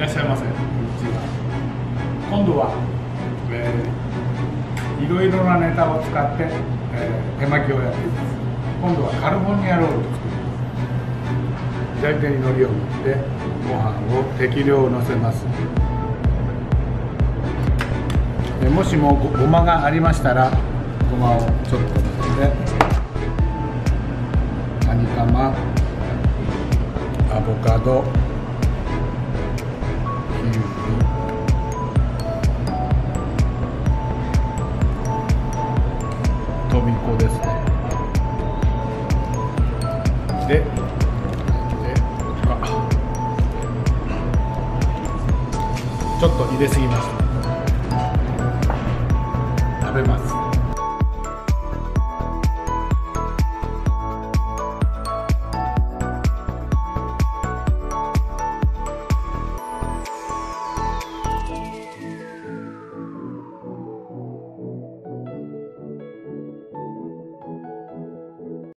いらっしゃいませ。今度は、えー、いろいろなネタを使って、えー、手巻きをやっています。今度はカルフォルニアロールを作ります。左手に海苔を持ってご飯を適量のせます。もしもごまがありましたらごまをちょっとのせてカニカマアボカドで。で。ちょっと入れすぎました。食べます。